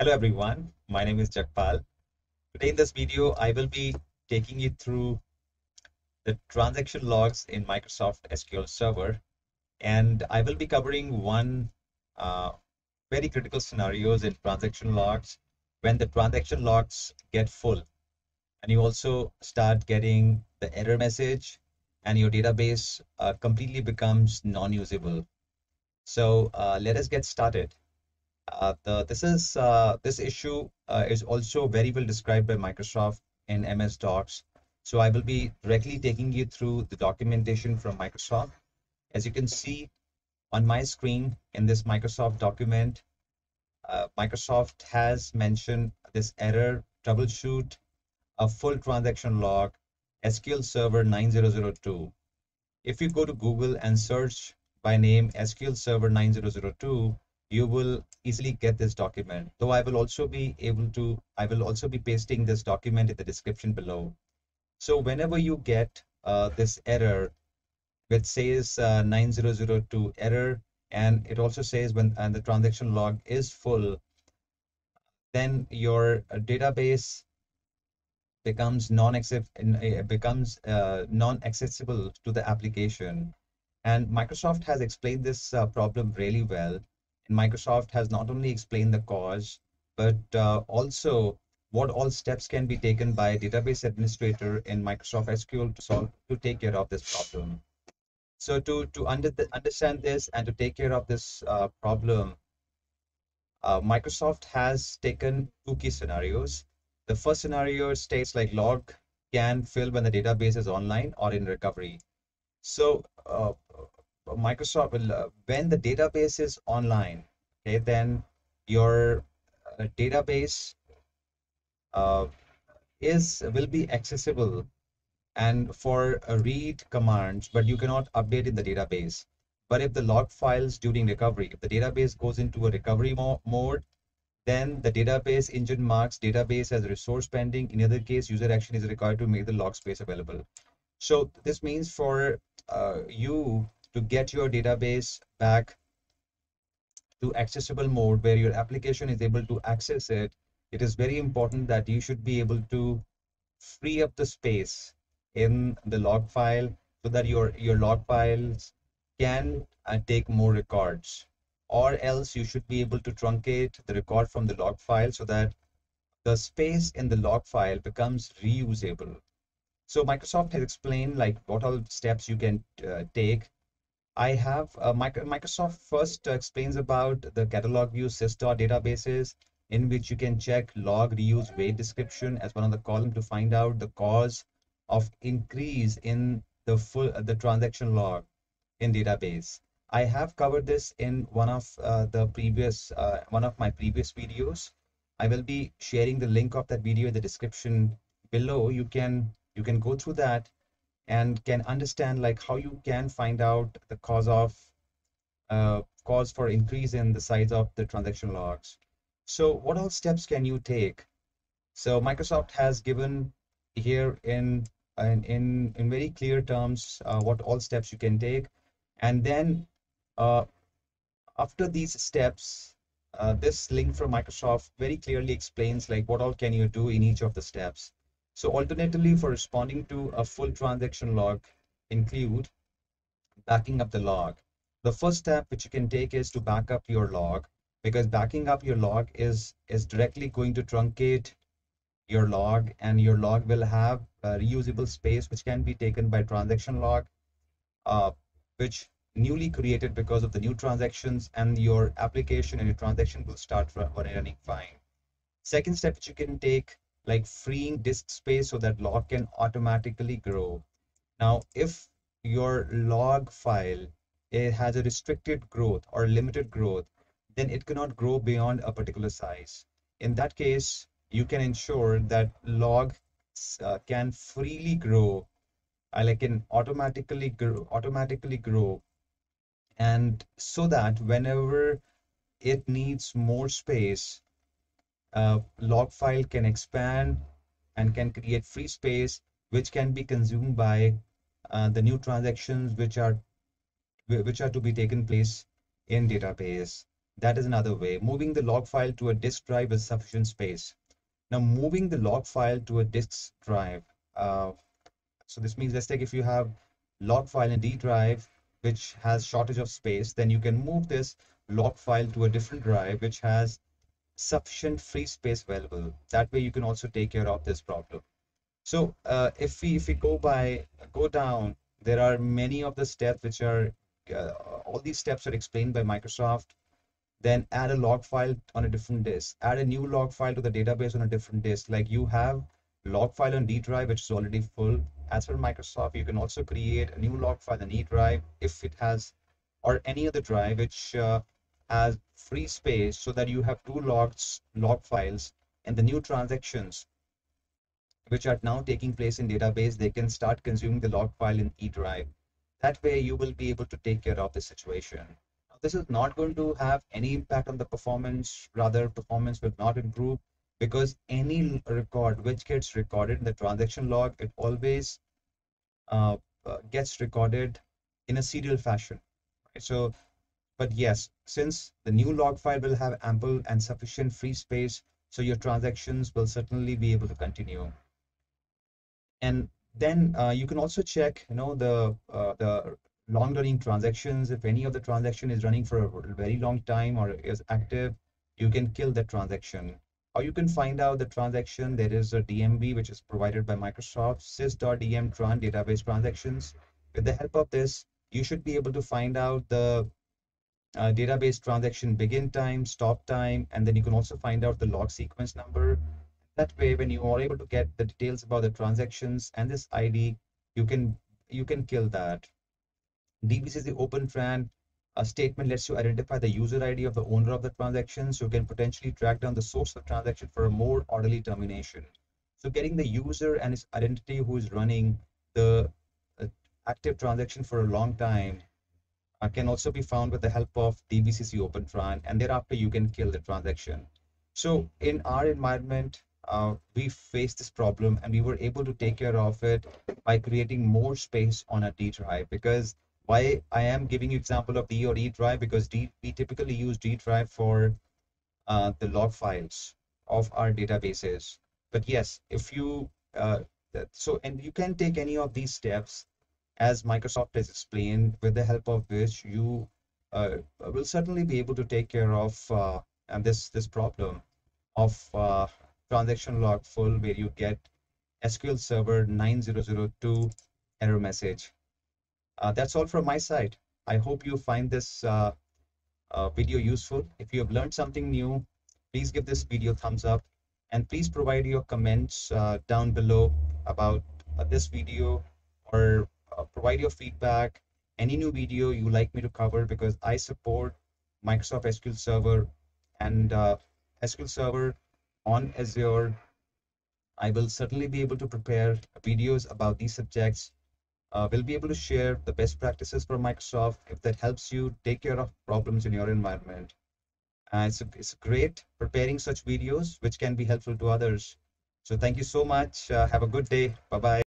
Hello everyone, my name is Jagpal. Today in this video, I will be taking you through the transaction logs in Microsoft SQL Server. And I will be covering one uh, very critical scenarios in transaction logs when the transaction logs get full. And you also start getting the error message and your database uh, completely becomes non-usable. So uh, let us get started. Uh, the, this is uh, this issue uh, is also very well described by Microsoft in MS Docs. So I will be directly taking you through the documentation from Microsoft. As you can see on my screen in this Microsoft document, uh, Microsoft has mentioned this error troubleshoot a full transaction log SQL Server 9002. If you go to Google and search by name SQL Server 9002, you will easily get this document. Though I will also be able to, I will also be pasting this document in the description below. So whenever you get uh, this error, which says uh, 9002 error, and it also says when and the transaction log is full, then your uh, database becomes non-accessible becomes uh, non-accessible to the application. And Microsoft has explained this uh, problem really well Microsoft has not only explained the cause, but uh, also what all steps can be taken by database administrator in Microsoft SQL to solve to take care of this problem. So to to under the, understand this and to take care of this uh, problem, uh, Microsoft has taken two key scenarios. The first scenario states like log can fill when the database is online or in recovery. So uh, Microsoft will, uh, when the database is online, okay, then your uh, database uh, is will be accessible and for read commands, but you cannot update in the database. But if the log files during recovery, if the database goes into a recovery mo mode, then the database engine marks database as resource pending. In other case, user action is required to make the log space available. So this means for uh, you to get your database back to accessible mode where your application is able to access it, it is very important that you should be able to free up the space in the log file so that your, your log files can uh, take more records or else you should be able to truncate the record from the log file so that the space in the log file becomes reusable. So Microsoft has explained like what all steps you can uh, take I have uh, Microsoft first explains about the catalog view sys.databases in which you can check log reuse wait description as one of the column to find out the cause of increase in the full uh, the transaction log in database. I have covered this in one of uh, the previous uh, one of my previous videos. I will be sharing the link of that video in the description below. You can you can go through that and can understand like how you can find out the cause of uh, cause for increase in the size of the transaction logs. So what all steps can you take? So Microsoft has given here in in in, very clear terms uh, what all steps you can take, and then uh, after these steps, uh, this link from Microsoft very clearly explains like what all can you do in each of the steps. So alternatively, for responding to a full transaction log, include backing up the log. The first step which you can take is to back up your log because backing up your log is, is directly going to truncate your log and your log will have reusable space which can be taken by transaction log, uh, which newly created because of the new transactions and your application and your transaction will start running fine. Second step which you can take like freeing disk space so that log can automatically grow. Now, if your log file it has a restricted growth or limited growth, then it cannot grow beyond a particular size. In that case, you can ensure that log uh, can freely grow, uh, like can automatically grow, automatically grow, and so that whenever it needs more space, uh, log file can expand and can create free space which can be consumed by uh, the new transactions which are which are to be taken place in database That is another way. Moving the log file to a disk drive with sufficient space. Now, moving the log file to a disk drive. Uh, so this means, let's take if you have log file in D drive, which has shortage of space, then you can move this log file to a different drive, which has sufficient free space available. That way you can also take care of this problem. So uh, if we if we go by go down, there are many of the steps which are uh, all these steps are explained by Microsoft. Then add a log file on a different disk. Add a new log file to the database on a different disk. Like you have log file on D drive, which is already full. As for Microsoft, you can also create a new log file on E drive if it has, or any other drive which uh, has free space so that you have two logs, log files and the new transactions which are now taking place in database, they can start consuming the log file in E drive. That way you will be able to take care of the situation. This is not going to have any impact on the performance, rather performance will not improve because any record which gets recorded in the transaction log, it always uh, uh, gets recorded in a serial fashion. So, but yes, since the new log file will have ample and sufficient free space, so your transactions will certainly be able to continue. And then uh, you can also check, you know, the uh, the long running transactions. If any of the transaction is running for a very long time or is active, you can kill that transaction or you can find out the transaction. There is a DMV which is provided by Microsoft, sys.dmtran database transactions. With the help of this, you should be able to find out the uh, database transaction begin time, stop time, and then you can also find out the log sequence number. That way, when you are able to get the details about the transactions and this ID, you can you can kill that. DBCC the OpenTran a statement lets you identify the user ID of the owner of the transaction, so you can potentially track down the source of the transaction for a more orderly termination. So getting the user and his identity who is running the uh, active transaction for a long time can also be found with the help of DBCC OpenTran, and thereafter you can kill the transaction. So in our environment, uh, we faced this problem and we were able to take care of it by creating more space on a D drive because why I am giving you example of D or E drive because D, we typically use D drive for uh, the log files of our databases. But yes, if you, uh, so, and you can take any of these steps as Microsoft has explained with the help of which you uh, will certainly be able to take care of uh, and this, this problem of uh, transaction log full where you get SQL Server 9002 error message uh, that's all from my side. I hope you find this uh, uh, video useful. If you have learned something new, please give this video thumbs up and please provide your comments down below about this video or uh, provide your feedback, any new video you like me to cover because I support Microsoft SQL Server and SQL Server on Azure. I will certainly be able to prepare videos about these subjects uh, we'll be able to share the best practices from Microsoft if that helps you take care of problems in your environment. Uh, it's, it's great preparing such videos which can be helpful to others. So thank you so much. Uh, have a good day. Bye-bye.